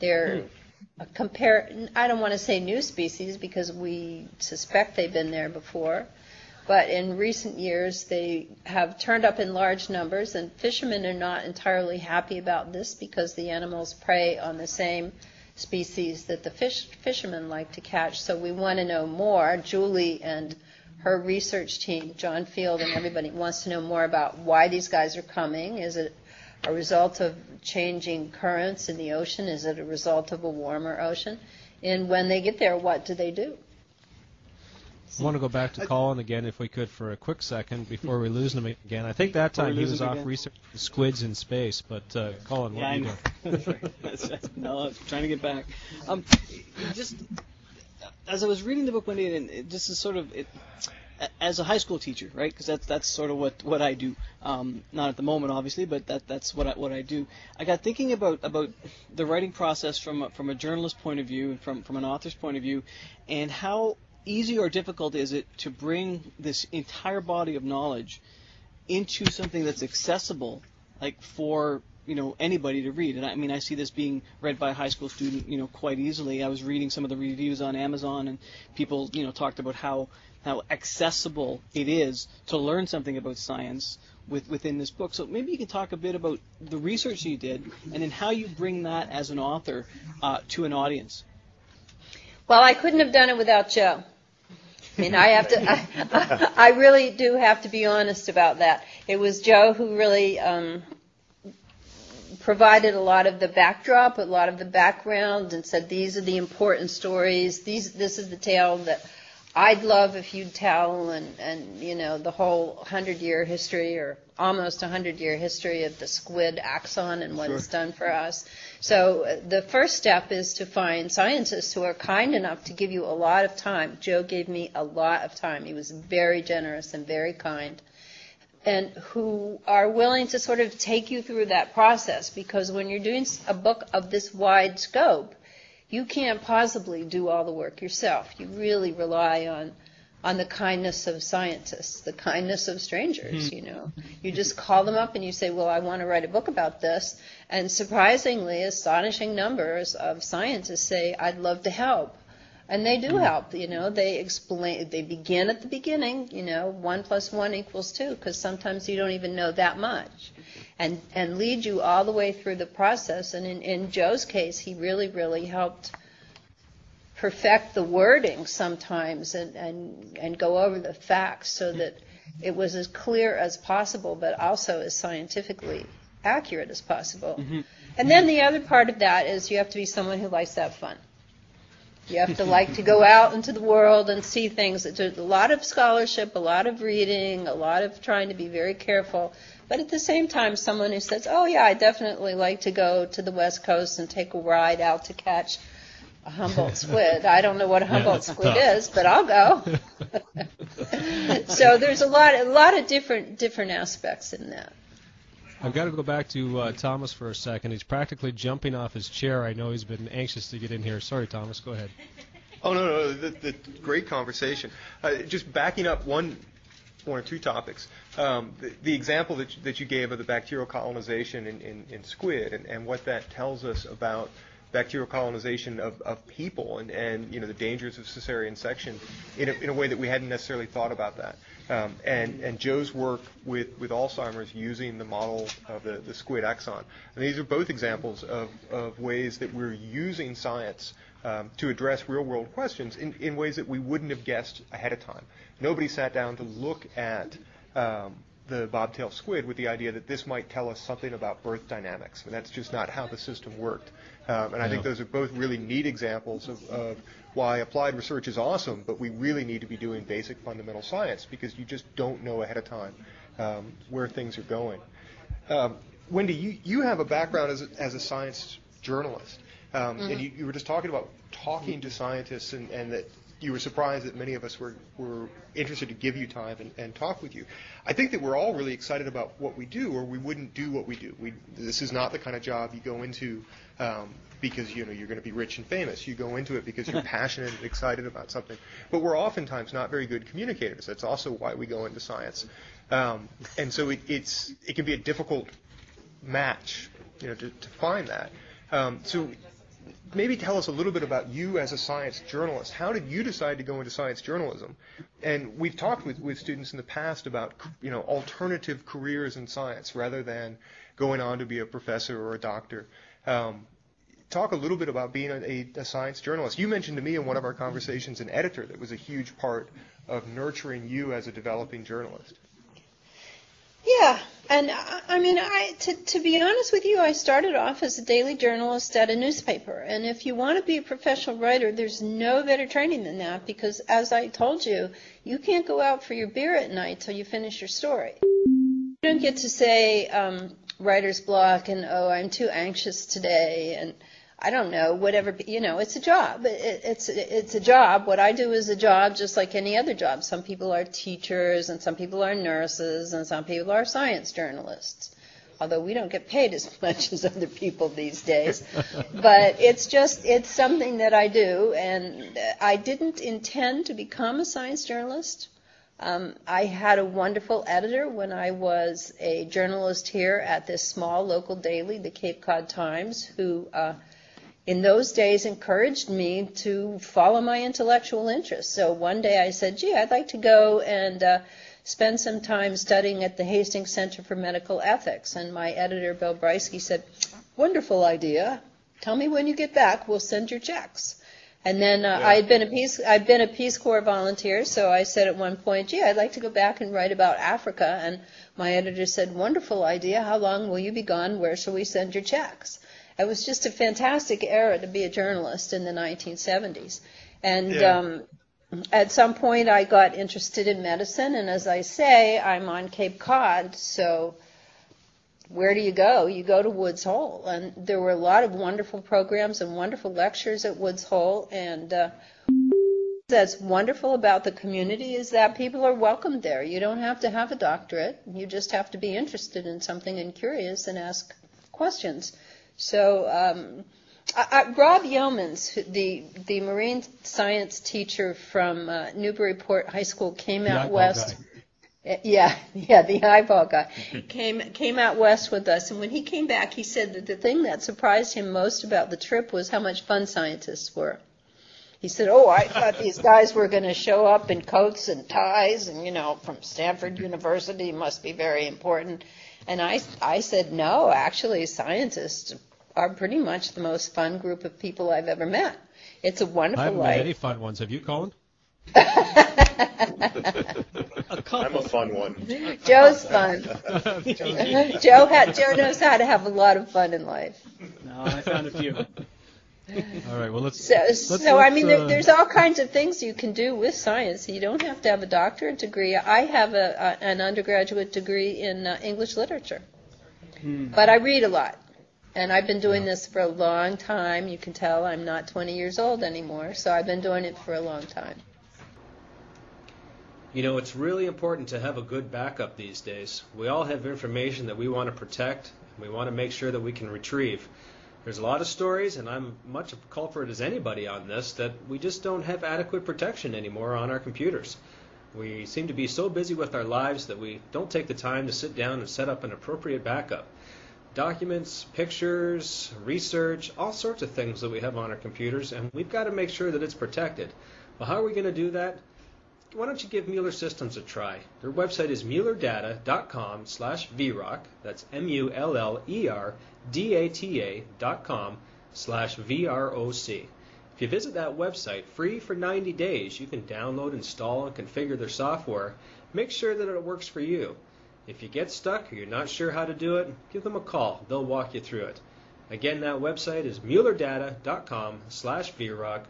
They're hmm. a compare. I don't want to say new species because we suspect they've been there before, but in recent years they have turned up in large numbers, and fishermen are not entirely happy about this because the animals prey on the same species that the fish fishermen like to catch. So we want to know more. Julie and her research team, John Field and everybody wants to know more about why these guys are coming. Is it a result of changing currents in the ocean? Is it a result of a warmer ocean? And when they get there, what do they do? I want to go back to Colin again, if we could, for a quick second before we lose him again. I think that time he was off again. researching squids in space. But uh, Colin, what Yeah, are you doing? That's right. That's, that's, no, I'm trying to get back. Um, just as I was reading the book one day, and it, this is sort of it. as a high school teacher, right? Because that's that's sort of what what I do. Um, not at the moment, obviously, but that that's what I, what I do. I got thinking about about the writing process from a, from a journalist point of view, from from an author's point of view, and how easy or difficult is it to bring this entire body of knowledge into something that's accessible, like for you know anybody to read. And I mean, I see this being read by a high school student, you know, quite easily. I was reading some of the reviews on Amazon, and people, you know, talked about how how accessible it is to learn something about science with, within this book. So maybe you can talk a bit about the research you did, and then how you bring that as an author uh, to an audience. Well, I couldn't have done it without Joe. Mean, I have to. I, I really do have to be honest about that. It was Joe who really um, provided a lot of the backdrop, a lot of the background, and said these are the important stories. These, this is the tale that I'd love if you'd tell, and and you know the whole hundred year history or almost a hundred year history of the squid axon and what Sure. it's done for us. So uh, the first step is to find scientists who are kind enough to give you a lot of time. Joe gave me a lot of time. He was very generous and very kind. And who are willing to sort of take you through that process because when you're doing a book of this wide scope, you can't possibly do all the work yourself. You really rely on on the kindness of scientists, the kindness of strangers, hmm. you know. You just call them up and you say, "Well, I want to write a book about this." And surprisingly, astonishing numbers of scientists say, "I'd love to help." And they do mm-hmm. help, you know. They explain. They begin at the beginning, you know. One plus one equals two, because sometimes you don't even know that much, and and lead you all the way through the process. And in, in Joe's case, he really, really helped perfect the wording sometimes, and and and go over the facts so that it was as clear as possible, but also as scientifically accurate as possible. Mm-hmm. And then the other part of that is you have to be someone who likes to have fun. You have to like to go out into the world and see things. There's a lot of scholarship, a lot of reading, a lot of trying to be very careful. But at the same time, someone who says, "Oh yeah, I definitely like to go to the West Coast and take a ride out to catch a Humboldt squid." I don't know what a Humboldt squid tough. is, but I'll go. so there's a lot, a lot of different different aspects in that. I've got to go back to uh, Thomas for a second. He's practically jumping off his chair. I know he's been anxious to get in here. Sorry, Thomas. Go ahead. Oh no, no, the, the great conversation. Uh, just backing up one, one or two topics. Um, the, the example that you, that you gave of the bacterial colonization in, in, in squid and, and what that tells us about bacterial colonization of, of people and, and you know the dangers of cesarean section in a, in a way that we hadn't necessarily thought about that. Um, and, and Joe's work with, with Alzheimer's using the model of the, the squid axon. And these are both examples of, of ways that we're using science um, to address real world questions in, in ways that we wouldn't have guessed ahead of time. Nobody sat down to look at um, the bobtail squid with the idea that this might tell us something about birth dynamics. And that's just not how the system worked. Um, and I think those are both really neat examples of, of why applied research is awesome, but we really need to be doing basic fundamental science because you just don't know ahead of time um, where things are going. Um, Wendy, you, you have a background as a, as a science journalist, um, and you, you were just talking about talking to scientists and, and that you were surprised that many of us were, were interested to give you time and, and talk with you. I think that we're all really excited about what we do, or we wouldn't do what we do. We, this is not the kind of job you go into um, because you know you're going to be rich and famous. You go into it because you're passionate and excited about something. But we're oftentimes not very good communicators. That's also why we go into science. Um, and so it, it's it can be a difficult match, you know, to, to find that. Um, so maybe tell us a little bit about you as a science journalist. How did you decide to go into science journalism? And we've talked with, with students in the past about you know alternative careers in science rather than going on to be a professor or a doctor. Um, talk a little bit about being a, a, a science journalist. You mentioned to me in one of our conversations an editor that was a huge part of nurturing you as a developing journalist. Yeah, and I, I mean, I to, to be honest with you, I started off as a daily journalist at a newspaper, and if you want to be a professional writer, there's no better training than that because, as I told you, you can't go out for your beer at night till you finish your story. You don't get to say um, writer's block and oh, I'm too anxious today, and I don't know, whatever, you know, it's a job. It, it's, it's a job. What I do is a job just like any other job. Some people are teachers and some people are nurses and some people are science journalists. Although we don't get paid as much as other people these days. but it's just, it's something that I do and I didn't intend to become a science journalist. Um, I had a wonderful editor when I was a journalist here at this small local daily, the Cape Cod Times, who uh, in those days encouraged me to follow my intellectual interests. So one day I said, gee, I'd like to go and uh, spend some time studying at the Hastings Center for Medical Ethics. And my editor, Bill Breisky, said, wonderful idea. Tell me when you get back. We'll send your checks. And then uh, yeah. I had been a Peace I'd been a Peace Corps volunteer, so I said at one point, "Gee, I'd like to go back and write about Africa." And my editor said, "Wonderful idea. How long will you be gone? Where shall we send your checks?" It was just a fantastic era to be a journalist in the 1970s. And yeah. um, at some point, I got interested in medicine, and as I say, I'm on Cape Cod, so where do you go? You go to Woods Hole. And there were a lot of wonderful programs and wonderful lectures at Woods Hole. And uh, that's wonderful about the community is that people are welcomed there. You don't have to have a doctorate. You just have to be interested in something and curious and ask questions. So um, I, I, Rob Yeomans, the the marine science teacher from uh, Newburyport High School, came out west. Guy. Uh, yeah, yeah, the eyeball guy came came out west with us, and when he came back, he said that the thing that surprised him most about the trip was how much fun scientists were. He said, "Oh, I thought these guys were going to show up in coats and ties, and you know, from Stanford University must be very important." And I I said, "No, actually, scientists are pretty much the most fun group of people I've ever met. It's a wonderful I haven't life." Met any fun ones? Have you, Colin? I'm a fun one. Joe's fun. Joe had, Joe knows how to have a lot of fun in life. No, I found a few. All right. Well, let's. So, let's, so let's, I mean, uh, there, there's all kinds of things you can do with science. You don't have to have a doctorate degree. I have a, a an undergraduate degree in uh, English literature, hmm. but I read a lot, and I've been doing this for a long time. You can tell I'm not 20 years old anymore, so I've been doing it for a long time. You know, it's really important to have a good backup these days. We all have information that we want to protect, and we want to make sure that we can retrieve. There's a lot of stories, and I'm much of a culprit as anybody on this, that we just don't have adequate protection anymore on our computers. We seem to be so busy with our lives that we don't take the time to sit down and set up an appropriate backup. Documents, pictures, research, all sorts of things that we have on our computers, and we've got to make sure that it's protected. Well, how are we going to do that? why don't you give Mueller Systems a try? Their website is muellerdata.com slash VROC. That's M-U-L-L-E-R-D-A-T-A dot com slash V-R-O-C. If you visit that website free for 90 days, you can download, install, and configure their software. Make sure that it works for you. If you get stuck or you're not sure how to do it, give them a call. They'll walk you through it. Again, that website is muellerdata.com slash VROC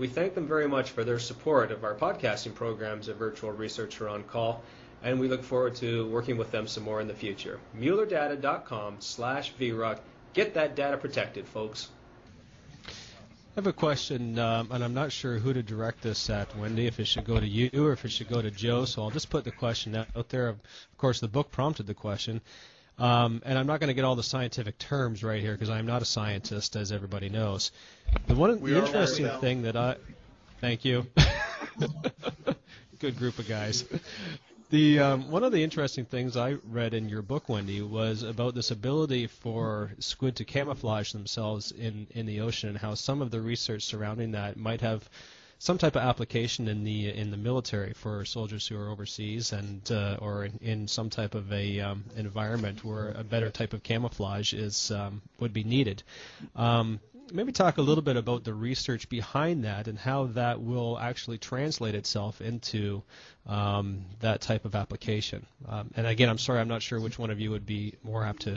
we thank them very much for their support of our podcasting programs at Virtual Researcher on Call, and we look forward to working with them some more in the future. MuellerData.com slash VROC. Get that data protected, folks. I have a question, um, and I'm not sure who to direct this at, Wendy, if it should go to you or if it should go to Joe, so I'll just put the question out there. Of course, the book prompted the question. Um, and I'm not going to get all the scientific terms right here because I'm not a scientist, as everybody knows. The one the interesting thing that I thank you, good group of guys. The um, one of the interesting things I read in your book, Wendy, was about this ability for squid to camouflage themselves in in the ocean and how some of the research surrounding that might have some type of application in the in the military for soldiers who are overseas and uh, or in, in, some type of a um, environment where a better type of camouflage is um, would be needed. Um, maybe talk a little bit about the research behind that and how that will actually translate itself into um, that type of application. Um, and again, I'm sorry, I'm not sure which one of you would be more apt to.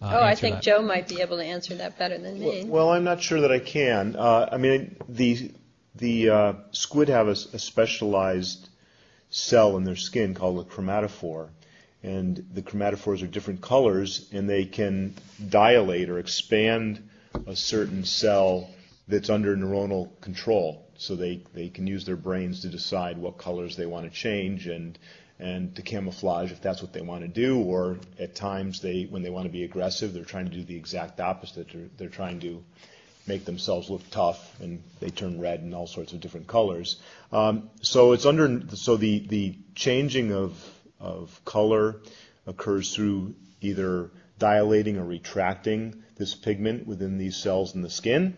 Uh, oh, I think that. Joe might be able to answer that better than me. Well, well I'm not sure that I can. Uh, I mean, the the uh, squid have a, a, specialized cell in their skin called a chromatophore, and the chromatophores are different colors, and they can dilate or expand a certain cell that's under neuronal control. So they, they can use their brains to decide what colors they want to change and, and to camouflage if that's what they want to do. Or at times, they, when they want to be aggressive, they're trying to do the exact opposite. They're, they're trying to make themselves look tough, and they turn red and all sorts of different colors. Um, so it's under so the the changing of of color occurs through either dilating or retracting this pigment within these cells in the skin,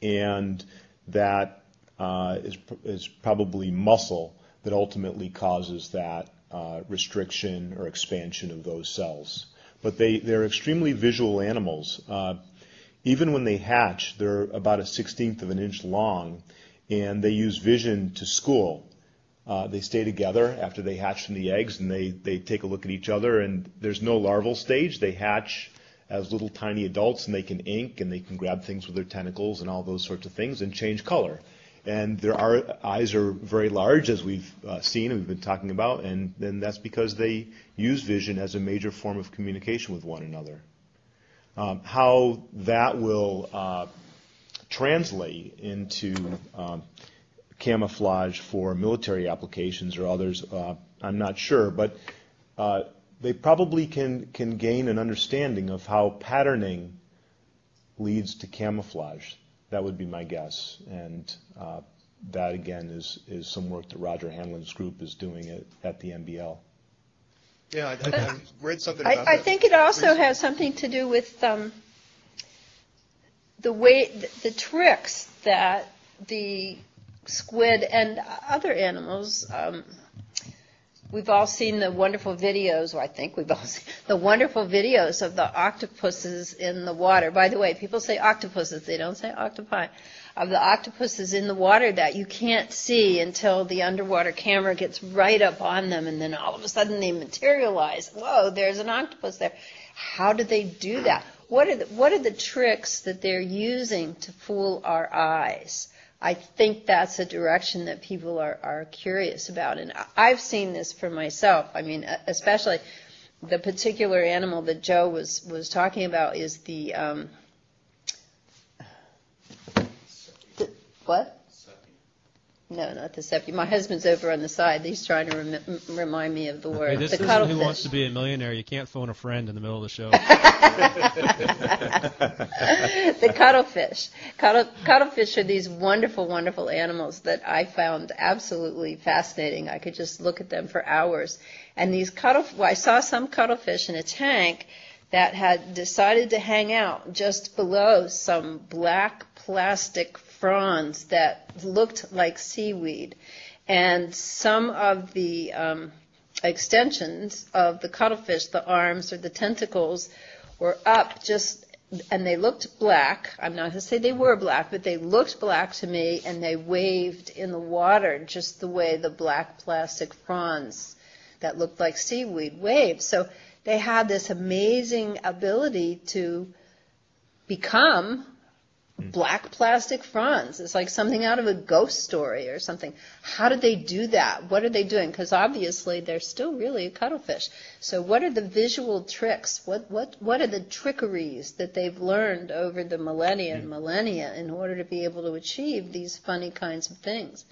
and that uh, is is probably muscle that ultimately causes that uh, restriction or expansion of those cells. But they, they're extremely visual animals. Uh, even when they hatch, they're about a sixteenth of an inch long, and they use vision to school. Uh, they stay together after they hatch from the eggs, and they, they take a look at each other. And there's no larval stage. They hatch as little tiny adults, and they can ink, and they can grab things with their tentacles and all those sorts of things, and change color. And their eyes are very large, as we've uh, seen and we've been talking about, and then that's because they use vision as a major form of communication with one another. Um, how that will uh, translate into um, camouflage for military applications or others, uh, I'm not sure, but uh, they probably can, can gain an understanding of how patterning leads to camouflage. That would be my guess. And uh, that, again, is, is some work that Roger Hanlon's group is doing at, at the MBL. Yeah, I, I, I read something about I, I think it also recently. has something to do with um, the way, the, the tricks that the squid and other animals. Um, we've all seen the wonderful videos, or I think we've all seen the wonderful videos of the octopuses in the water. By the way, people say octopuses; they don't say octopi. Of the octopuses in the water that you can't see until the underwater camera gets right up on them, and then all of a sudden they materialize. Whoa, there's an octopus there. How do they do that? What are the, what are the tricks that they're using to fool our eyes? I think that's a direction that people are, are curious about. And I've seen this for myself. I mean, especially the particular animal that Joe was, was talking about is the, um, the what? No, not the sepia. My husband's over on the side. He's trying to rem- remind me of the word. Hey, this the isn't cuttlefish. Who Wants to Be a Millionaire. You can't phone a friend in the middle of the show. the cuttlefish. Cuttle, cuttlefish are these wonderful, wonderful animals that I found absolutely fascinating. I could just look at them for hours. And these cuttle, well, I saw some cuttlefish in a tank that had decided to hang out just below some black plastic fronds that looked like seaweed. And some of the um, extensions of the cuttlefish, the arms or the tentacles, were up just and they looked black. I'm not going to say they were black, but they looked black to me, and they waved in the water just the way the black plastic fronds that looked like seaweed waved. So they had this amazing ability to become black plastic fronds. It's like something out of a ghost story or something. How did they do that? What are they doing? Because obviously they're still really a cuttlefish. So what are the visual tricks? What what what are the trickeries that they've learned over the millennia and millennia in order to be able to achieve these funny kinds of things?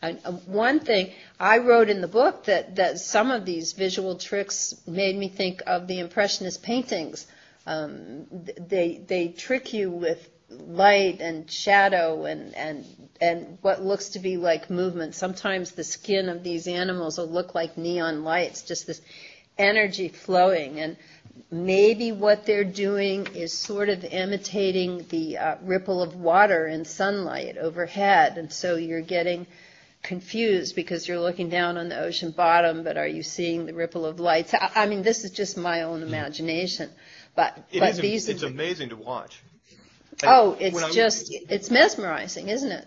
And uh, one thing I wrote in the book that, that some of these visual tricks made me think of the Impressionist paintings. Um, they they trick you with light and shadow and, and and what looks to be like movement. Sometimes the skin of these animals will look like neon lights, just this energy flowing. And maybe what they're doing is sort of imitating the uh, ripple of water and sunlight overhead, and so you're getting confused because you're looking down on the ocean bottom, but are you seeing the ripple of lights? I, I mean, this is just my own imagination, but It but is these it's are, amazing to watch. Oh, it's just it's mesmerizing, isn't it?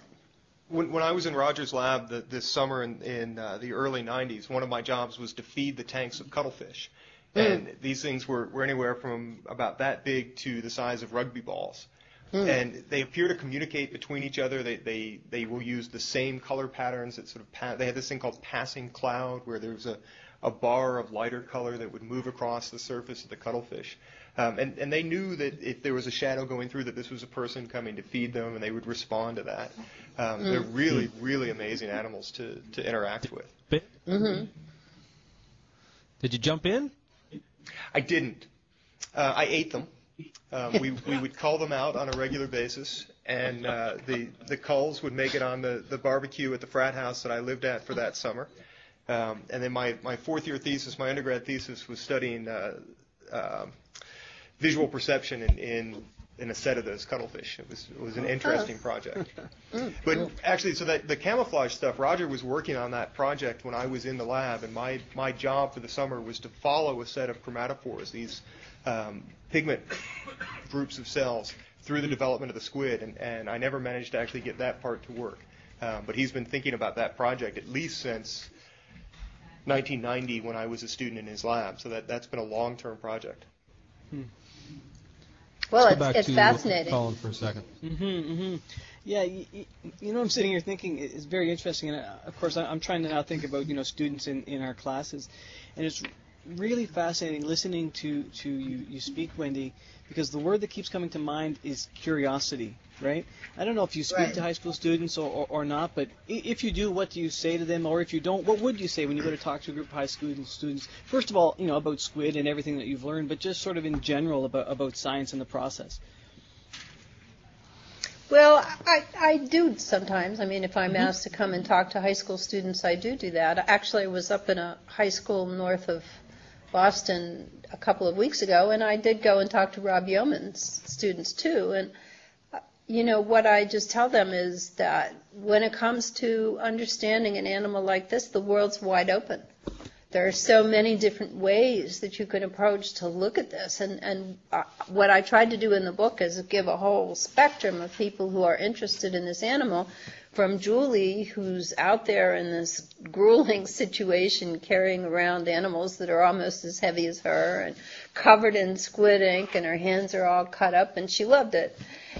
When, when I was in Rogers Lab the, this summer in, in uh, the early 90s, one of my jobs was to feed the tanks of cuttlefish. And these things were, were anywhere from about that big to the size of rugby balls. And they appear to communicate between each other. They, they, they will use the same color patterns that sort of pa- they had this thing called passing cloud where there was a, a bar of lighter color that would move across the surface of the cuttlefish. Um, and, and they knew that if there was a shadow going through, that this was a person coming to feed them, and they would respond to that. Um, They're really, really amazing animals to, to interact with. Mm-hmm. Did you jump in? I didn't. Uh, I ate them. Um, we, we would call them out on a regular basis, and uh, the, the culls would make it on the, the barbecue at the frat house that I lived at for that summer. Um, and then my, my fourth year thesis, my undergrad thesis, was studying uh, uh, visual perception in, in, in a set of those cuttlefish. It was, it was an interesting project. But actually, so that the camouflage stuff, Roger was working on that project when I was in the lab, and my, my job for the summer was to follow a set of chromatophores, these um, pigment groups of cells, through the development of the squid, and, and I never managed to actually get that part to work. Um, but he's been thinking about that project at least since 1990 when I was a student in his lab. So that, that's been a long-term project. Well, Go it's, back it's to fascinating. Colin for a second. Mm-hmm, mm-hmm. Yeah, you, you know, I'm sitting here thinking it's very interesting, and uh, of course, I- I'm trying to now think about you know students in, in our classes, and it's really fascinating listening to to you you speak, Wendy, because the word that keeps coming to mind is curiosity, right? I don't know if you speak Right. to high school students or, or, or not, but if you do, what do you say to them, or if you don't, what would you say when you go to talk to a group of high school students? First of all, you know about squid and everything that you've learned, but just sort of in general about about science and the process. Well, I, I do sometimes. I mean, if I'm mm-hmm. asked to come and talk to high school students, I do do that. Actually, I was up in a high school north of Boston a couple of weeks ago, and I did go and talk to Rob Yeoman's students too. And uh, you know what I just tell them is that when it comes to understanding an animal like this, the world's wide open. There are so many different ways that you can approach to look at this, and and uh, what I tried to do in the book is give a whole spectrum of people who are interested in this animal, from Julie, who's out there in this grueling situation carrying around animals that are almost as heavy as her and covered in squid ink, and her hands are all cut up, and she loved it.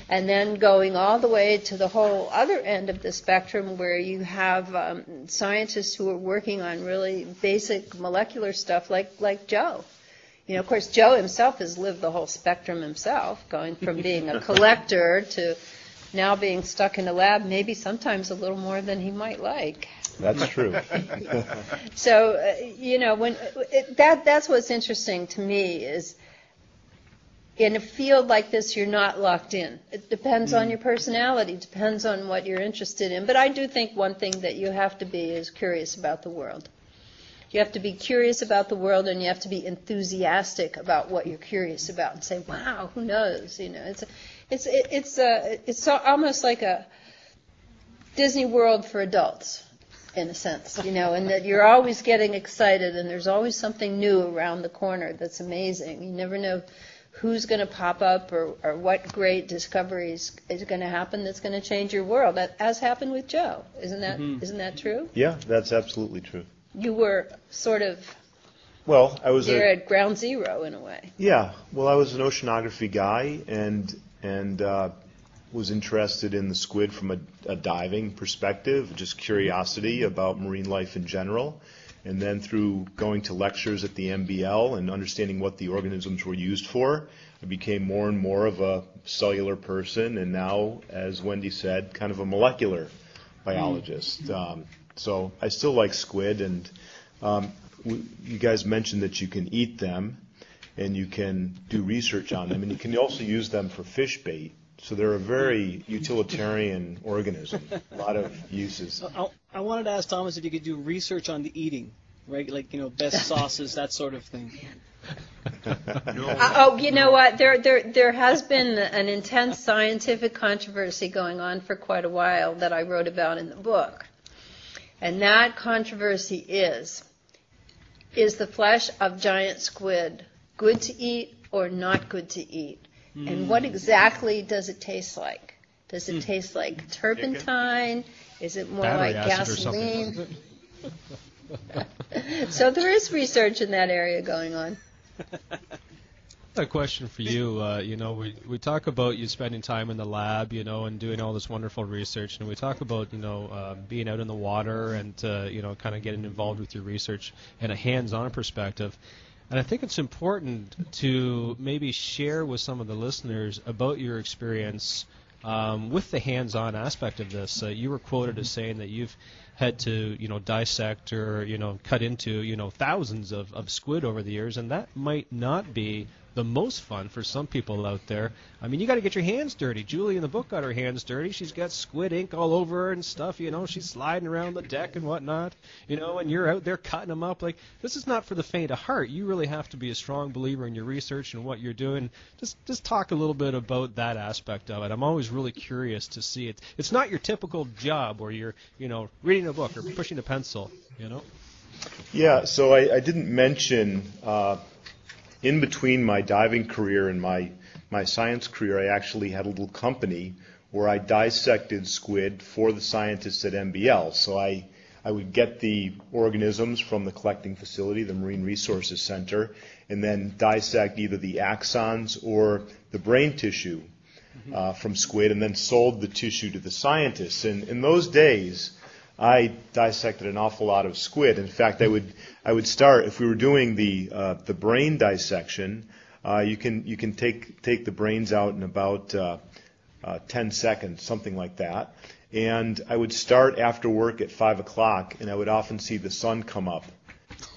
And then going all the way to the whole other end of the spectrum where you have um, scientists who are working on really basic molecular stuff like, like Joe. You know, of course, Joe himself has lived the whole spectrum himself, going from being a collector to now being stuck in a lab, maybe sometimes a little more than he might like. That's true. So, uh, you know, when it, that that's what's interesting to me is in a field like this, you're not locked in. It depends on your personality, depends on what you're interested in. But I do think one thing that you have to be is curious about the world. You have to be curious about the world, and you have to be enthusiastic about what you're curious about, and say, "Wow, who knows?" You know, it's a, it's it, it's a, it's so- almost like a Disney World for adults in a sense, you know, and that you're always getting excited and there's always something new around the corner that's amazing. You never know who's going to pop up or, or what great discoveries is going to happen that's going to change your world, that, as happened with Joe. Isn't that mm-hmm. not that true? yeah, that's absolutely true. You were sort of Well, I was there a at ground zero in a way. yeah. Well, I was an oceanography guy, and and uh, was interested in the squid from a, a diving perspective, just curiosity about marine life in general. And then through going to lectures at the MBL and understanding what the organisms were used for, I became more and more of a cellular person, and now, as Wendy said, kind of a molecular biologist. Um, so I still like squid, and um, you guys mentioned that you can eat them and you can do research on them, and you can also use them for fish bait. So they're a very utilitarian organism. A lot of uses. I, I wanted to ask Thomas if you could do research on the eating, right? Like you know, best sauces, that sort of thing. Uh, oh, you know what? There, there, there has been an intense scientific controversy going on for quite a while that I wrote about in the book. And that controversy is is the flesh of giant squid good to eat or not good to eat? And what exactly does it taste like? Does it taste like turpentine? Is it more Battery like acid or something. gasoline? so there is research in that area going on. A question for you. Uh, you know, we we talk about you spending time in the lab, you know, and doing all this wonderful research, and we talk about you know uh, being out in the water and uh, you know kind of getting involved with your research in a hands-on perspective. And I think it's important to maybe share with some of the listeners about your experience um, with the hands-on aspect of this. Uh, you were quoted as saying that you've had to, you know, dissect or you know cut into, you know, thousands of, of squid over the years, and that might not be the most fun for some people out there. I mean, you got to get your hands dirty. Julie in the book got her hands dirty. She's got squid ink all over her and stuff. You know, she's sliding around the deck and whatnot. You know, and you're out there cutting them up. Like this is not for the faint of heart. You really have to be a strong believer in your research and what you're doing. Just just talk a little bit about that aspect of it. I'm always really curious to see it. It's not your typical job where you're you know reading a book or pushing a pencil. You know. Yeah, so I, I didn't mention uh, in between my diving career and my, my science career, I actually had a little company where I dissected squid for the scientists at MBL. So I, I would get the organisms from the collecting facility, the Marine Resources Center, and then dissect either the axons or the brain tissue uh, from squid, and then sold the tissue to the scientists. And in those days, I dissected an awful lot of squid. In fact, I would I would start if we were doing the uh, the brain dissection. Uh, you can you can take take the brains out in about uh, uh, 10 seconds, something like that. And I would start after work at five o'clock, and I would often see the sun come up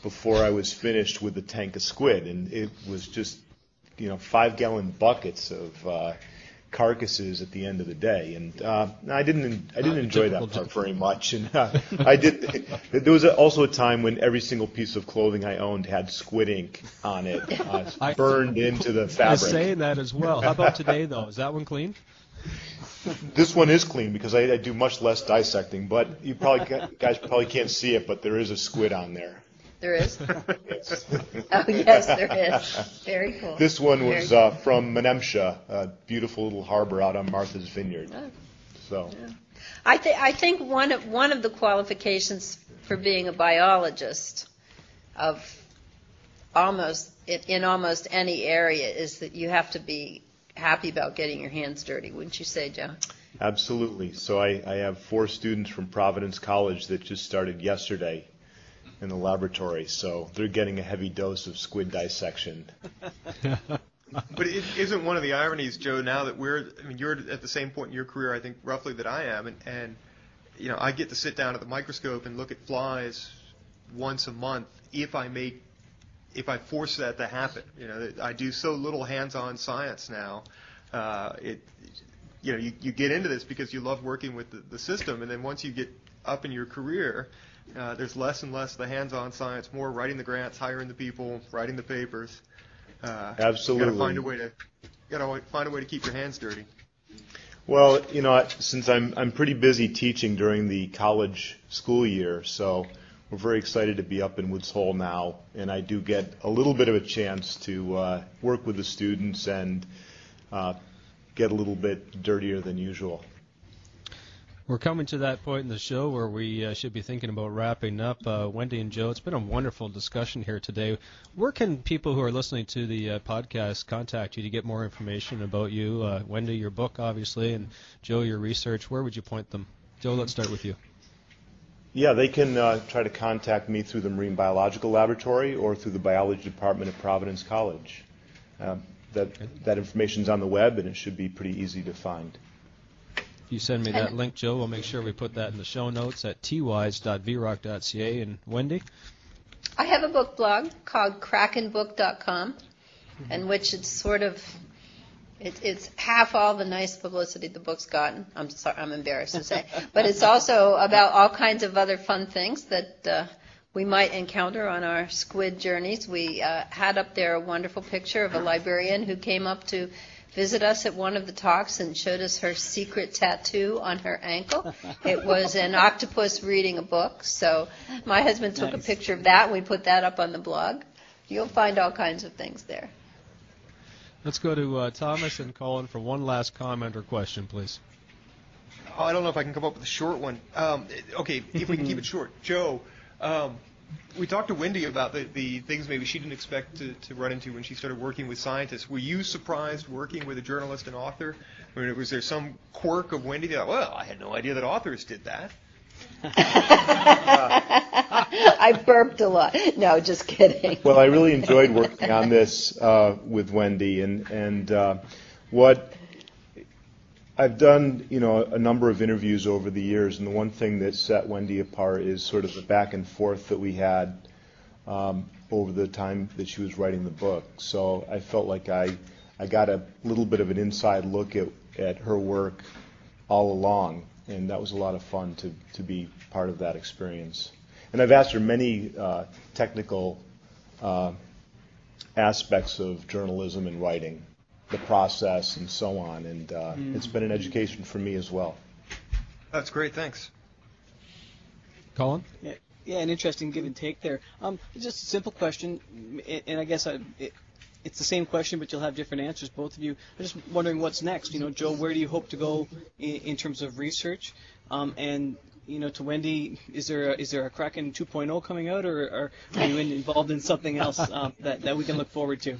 before I was finished with the tank of squid, and it was just you know five gallon buckets of uh, carcasses at the end of the day, and uh, I didn't I didn't enjoy that part very much. And uh, I did. There was also a time when every single piece of clothing I owned had squid ink on it, uh, burned into the fabric. I was saying that as well. How about today though? Is that one clean? This one is clean because I, I do much less dissecting, but you probably guys probably can't see it, but there is a squid on there. There is? Oh, yes, there is. Very cool. This one was uh, from Menemsha, a beautiful little harbor out on Martha's Vineyard. Oh. So. I, th- I think one of, one of the qualifications for being a biologist of almost in, in almost any area is that you have to be happy about getting your hands dirty, wouldn't you say, Joe? Absolutely. So I, I have four students from Providence College that just started yesterday in the laboratory. So they're getting a heavy dose of squid dissection. But it isn't one of the ironies, Joe, now that we're, I mean, you're at the same point in your career, I think, roughly that I am, and, and you know, I get to sit down at the microscope and look at flies once a month if I make, if I force that to happen. You know, I do so little hands-on science now. Uh, it, you know, you, you get into this because you love working with the, the system, and then once you get up in your career, uh, there's less and less the hands-on science, more writing the grants, hiring the people, writing the papers. Uh, Absolutely. You gotta find a way to, gotta find a way to keep your hands dirty. Well, you know, since I'm I'm pretty busy teaching during the college school year, so we're very excited to be up in Woods Hole now, and I do get a little bit of a chance to uh, work with the students and uh, get a little bit dirtier than usual. We're coming to that point in the show where we uh, should be thinking about wrapping up. Uh, Wendy and Joe, it's been a wonderful discussion here today. Where can people who are listening to the uh, podcast contact you to get more information about you? Uh, Wendy, your book, obviously, and Joe, your research. Where would you point them? Joe, let's start with you. Yeah, they can uh, try to contact me through the Marine Biological Laboratory or through the Biology Department at Providence College. Uh, that that information's on the web, and it should be pretty easy to find. You send me that And- link, Joe, we'll make sure we put that in the show notes at twise.vroc.ca. And Wendy? I have a book blog called krakenbook.com, in which it's sort of it, it's half all the nice publicity the book's gotten. I'm sorry, I'm embarrassed to say, but it's also about all kinds of other fun things that uh, we might encounter on our squid journeys. We uh, had up there a wonderful picture of a librarian who came up to visit us at one of the talks and showed us her secret tattoo on her ankle. It was an octopus reading a book. So my husband took Nice. a picture of that. and We put that up on the blog. You'll find all kinds of things there. Let's go to uh, Thomas and Colin for one last comment or question, please. Oh, I don't know if I can come up with a short one. Um, okay, if we can keep it short. Joe, um, we talked to Wendy about the, the things maybe she didn't expect to, to run into when she started working with scientists. Were you surprised working with a journalist and author? I mean, was there some quirk of Wendy that, well, I had no idea that authors did that? I burped a lot. No, just kidding. Well, I really enjoyed working on this uh, with Wendy, and and uh, what I've done, you know, a number of interviews over the years, and the one thing that set Wendy apart is sort of the back and forth that we had um, over the time that she was writing the book. So I felt like I I got a little bit of an inside look at at her work all along, and that was a lot of fun to to be part of that experience. And I've asked her many uh, technical uh, aspects of journalism and writing, the process and so on, and uh, Mm. it's been an education for me as well. That's great. Thanks. Colin? Yeah, yeah, an interesting give and take there. Um, just a simple question, and- and I guess I, it, it's the same question, but you'll have different answers, both of you. I'm just wondering what's next. You know, Joe, where do you hope to go in, in terms of research? Um, and you know, to Wendy, is there a, is there a Kraken 2.0 coming out, or, or are you in, involved in something else um, that that we can look forward to?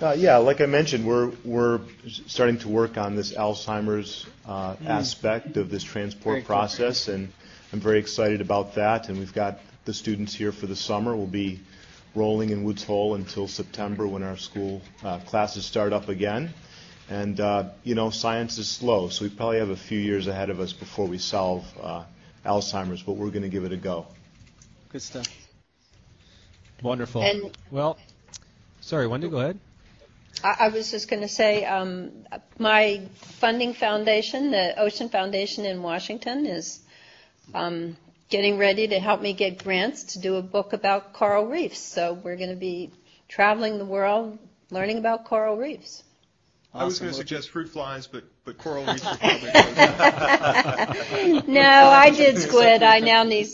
Uh, yeah, like I mentioned, we're we're starting to work on this Alzheimer's uh, aspect of this Mm. Very transport cool. process, and I'm very excited about that. And we've got the students here for the summer. We'll be rolling in Woods Hole until September when our school uh, classes start up again. And uh, you know, science is slow, so we probably have a few years ahead of us before we solve uh, Alzheimer's, but we're going to give it a go. Good stuff. Wonderful. And- well, sorry, Wendy, go ahead. I, I was just going to say, um, my funding foundation, the Ocean Foundation in Washington, is um, getting ready to help me get grants to do a book about coral reefs. So we're going to be traveling the world, learning about coral reefs. I was going to suggest fruit flies, but but coral reefs are probably close. No, I did squid. I now need.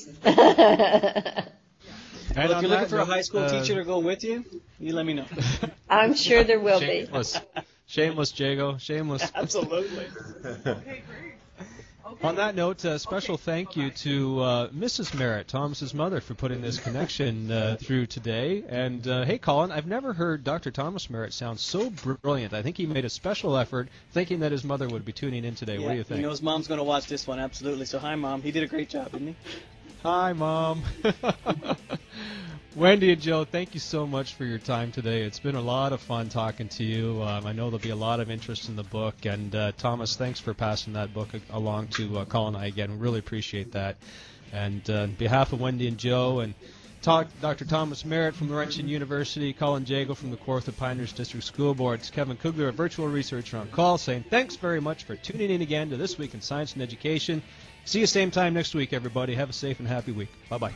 And Well, if you're looking that for a high school uh, teacher to go with you, you let me know. I'm sure there will be. Shameless. Shameless, Jagoe. Shameless. Absolutely. On that note, a special thank you to uh, Mrs. Merritt, Thomas's mother, for putting this connection uh, through today. And uh, hey, Colin, I've never heard Dr. Thomas Merritt sound so brilliant. I think he made a special effort thinking that his mother would be tuning in today. Yeah, what do you think? He knows mom's going to watch this one, absolutely. So, hi, mom. He did a great job, didn't he? Hi, Mom. Wendy and Joe, thank you so much for your time today. It's been a lot of fun talking to you. Um, I know there'll be a lot of interest in the book. And uh, Thomas, thanks for passing that book along to uh, Colin and I again. Really appreciate that. And uh, on behalf of Wendy and Joe and talk, Dr. Thomas Merritt from Laurentian University, Colin Jagoe from the Kawartha Pine Ridge District School Board, Kevin Cougler, a virtual researcher on call, saying thanks very much for tuning in again to This Week in Science and Education. See you same time next week, everybody. Have a safe and happy week. Bye bye.